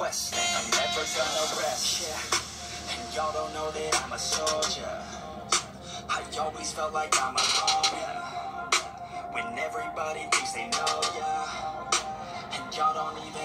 conquest. I'm never gonna rest, yeah. And y'all don't know that I'm a soldier. I always felt like I'm a yeah. When everybody thinks they know ya. And y'all don't even.